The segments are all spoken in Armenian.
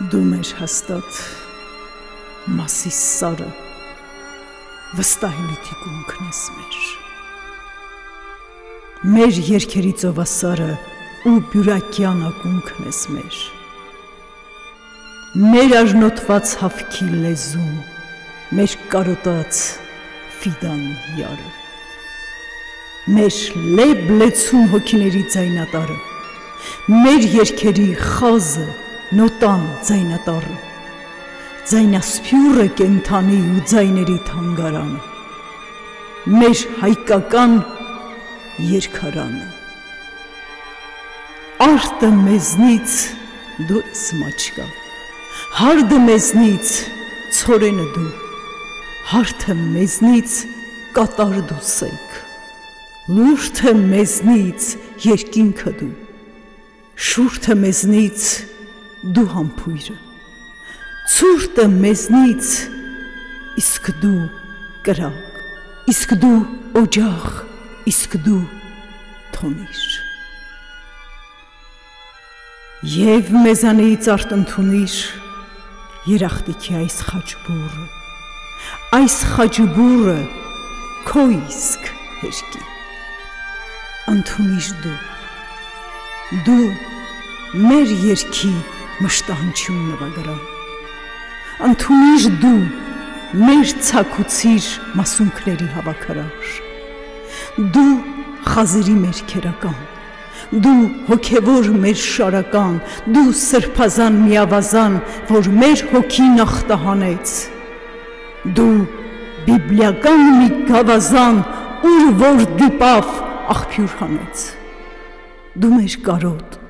Դու մեր հաստատ մասի սարը վստահելի թիկունքն ես մեր։ Մեր երկերի ծովասարը ու բյուրակյան ակունքն ես մեր։ Մեր արժնոտված հավքի լեզուն, մեր կարոտած ֆիդան յարը։ Մեր լեբ լեցուն հոգիների ձայնատարը, մեր երկերի խազը, նոտան ձայնատարը, ձայնասփյուրը կենթանի ու ձայների թանգարանը, մեր հայկական երկարանը։ Արտը մեզնից դու ես մաչկա, հարդը մեզնից ցորենը դու, հարթը մեզնից կատար դու սեկ, լուրթը մեզնից երկինքը դու, շուրթը մեզնից դու համբույրը, ցուրտը մեզնից իսկ դու կրակ, իսկ դու օջախ, իսկ դու թոնիր։ Եվ մեզանից արտնթունիր երախտիքի այս խաչբուրը, այս խաչբուրը քո իսկ հերկի։ Անթունիր դու, դու մեր երկի մշտահնչյուն նվագրան, Անթունիր դու մեր ցակուցիր մասունքների հավաքարար, դու խազերի մեր քերական, դու հոգևոր մեր շարական, դու սրբազան միավազան, որ մեր հոգին ախտահանեց, դու բիբլիական մի գավազան, ուր որ դիպավ աղբյուր հանեց, դու մեր կարոտ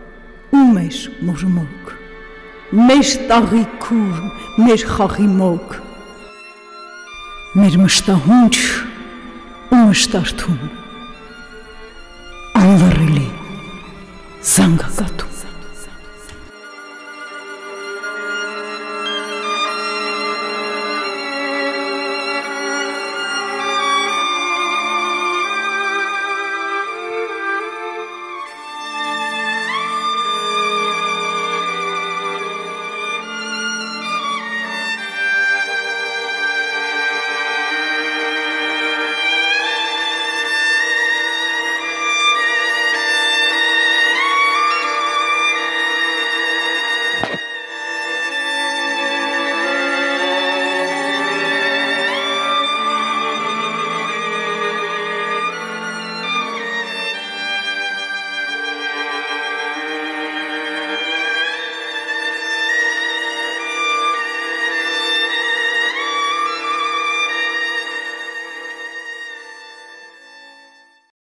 ու մեր մորմոք, մեր տաղի քուր, մեր խաղի մոկ, մեր մշտահունչ ու մշտարթուն, անվռելի զանգակատ